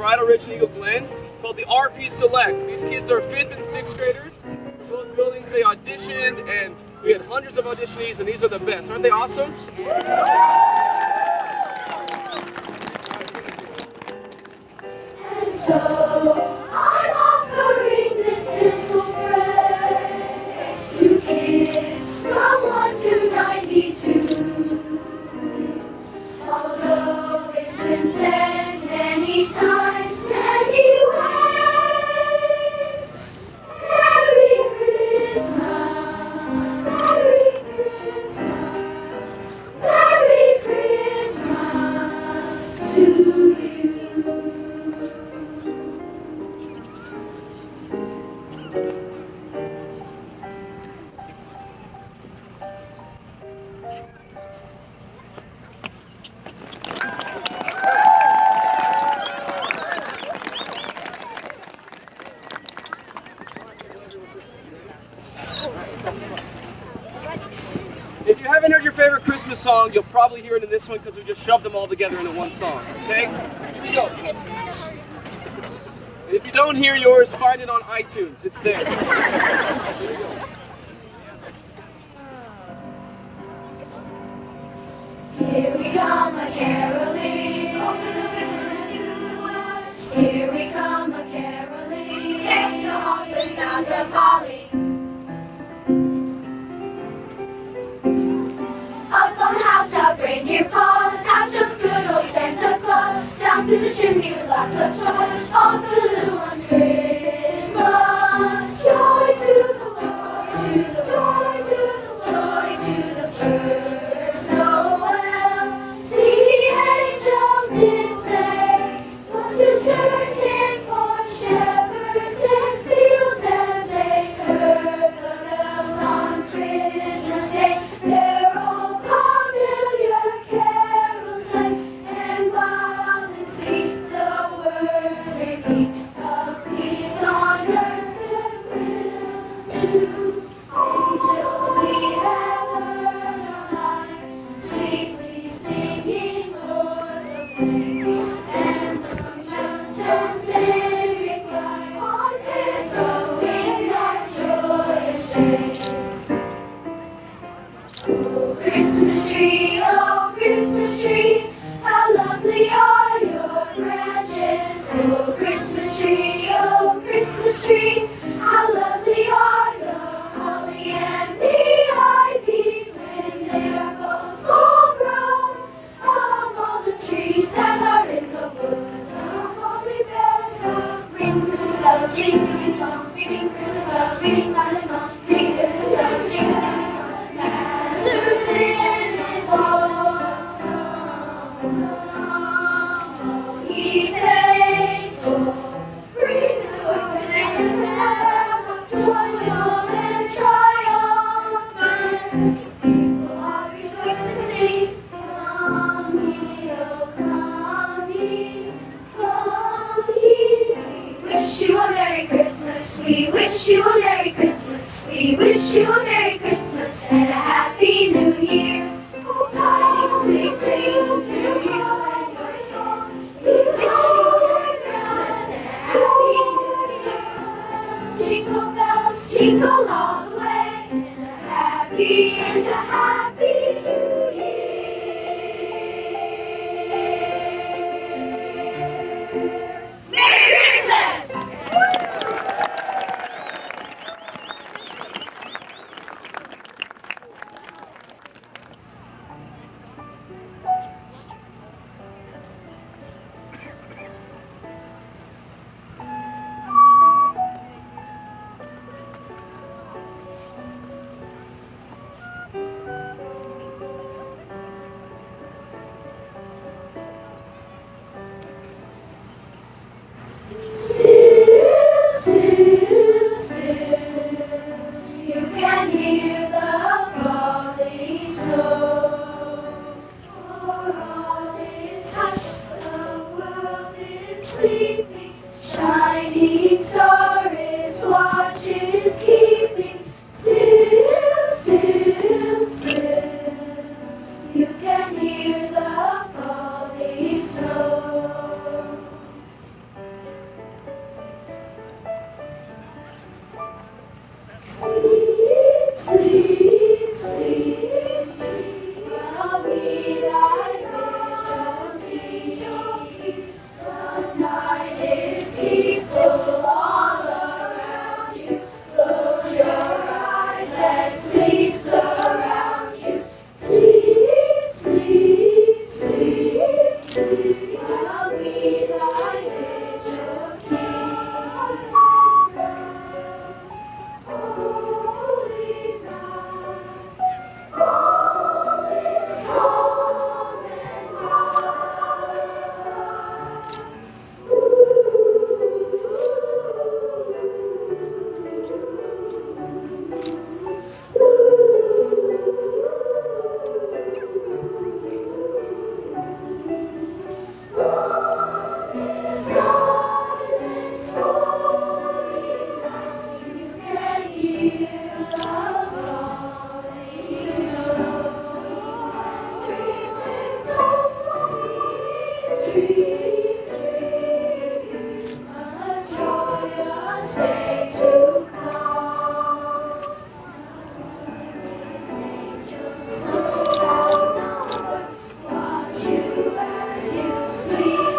Bridle Ridge and Eagle Glen called the RP Select. These kids are fifth and sixth graders. Both buildings they auditioned and we had hundreds of auditionees and these are the best. Aren't they awesome? So I'm offering this simple prayer to kids from 1 to 92. Although it's been said many times. Christmas song. You'll probably hear it in this one because we just shoved them all together into one song. Okay? Let's go. If you don't hear yours, find it on iTunes. It's there. the chimney with lots of toys, all for the little one's Christmas. Yes.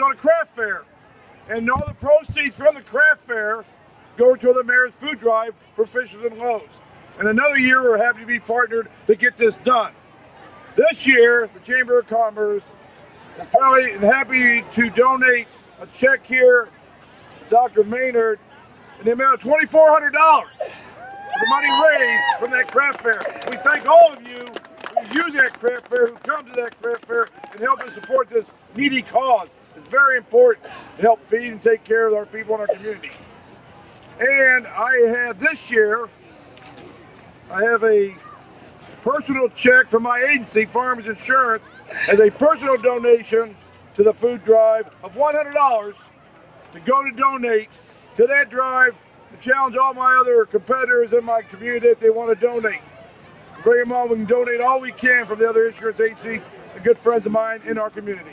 On a craft fair. And all the proceeds from the craft fair go to the mayor's food drive for Fishers and Loaves. And another year we're happy to be partnered to get this done. This year, the Chamber of Commerce is probably happy to donate a check here to Dr. Maynard in the amount of $2,400 for the money raised from that craft fair. We thank all of you who use that craft fair, who come to that craft fair and help us support this needy cause. It's very important to help feed and take care of our people in our community. And I have this year, I have a personal check from my agency, Farmers Insurance, as a personal donation to the food drive of $100 to go to donate to that drive to challenge all my other competitors in my community if they want to donate. Bring them on. We can donate all we can from the other insurance agencies and good friends of mine in our community.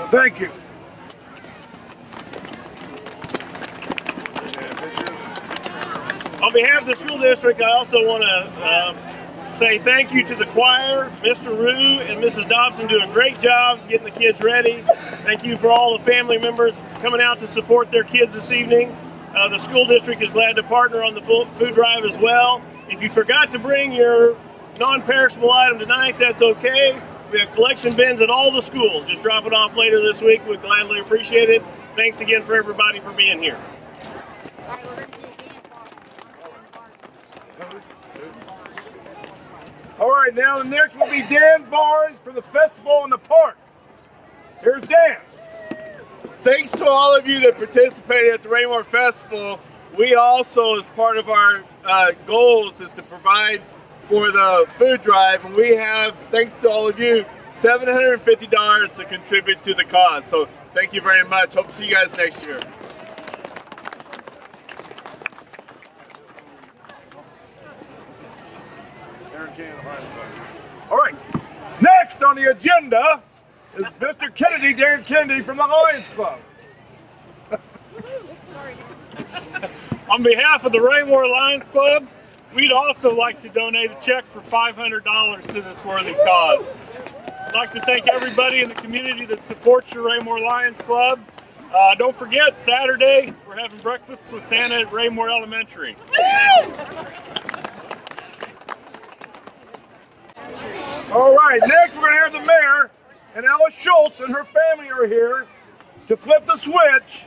So thank you. On behalf of the school district, I also want to uh, say thank you to the choir, Mr. Rue and Mrs. Dobson do a great job getting the kids ready. Thank you for all the family members coming out to support their kids this evening. Uh, the school district is glad to partner on the food drive as well. If you forgot to bring your non-perishable item tonight, that's okay. We have collection bins at all the schools. Just drop it off later this week. We'd gladly appreciate it. Thanks again for everybody for being here. All right, now the next will be Dan Barnes for the festival in the park. Here's Dan. Thanks to all of you that participated at the Raymore Festival. We also, as part of our uh, goals, is to provide for the food drive, and we have, thanks to all of you, $750 to contribute to the cause. So thank you very much. Hope to see you guys next year. All right. Next on the agenda is Mr. Kennedy, Darren Kennedy from the Lions Club. On behalf of the Raymore Lions Club, we'd also like to donate a check for $500 to this worthy cause. I'd like to thank everybody in the community that supports your Raymore Lions Club. Uh, don't forget, Saturday, we're having breakfast with Santa at Raymore Elementary. All right, next we're going to have the mayor and Alice Schultz and her family are here to flip the switch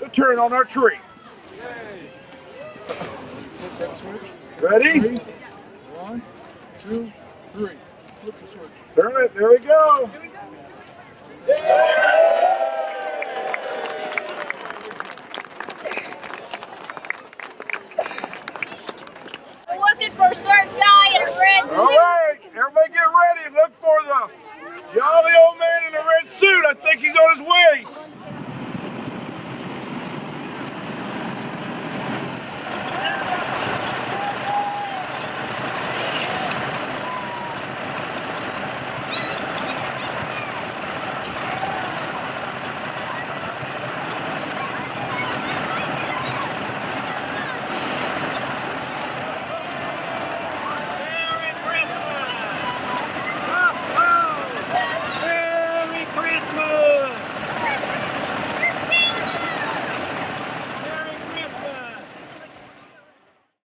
to turn on our tree. Ready? One, two, three. Flip the switch. Turn it. There we go. We're looking for a certain guy in a red suit. right, everybody get ready. Look for the jolly old man in the red suit. I think he's on his way.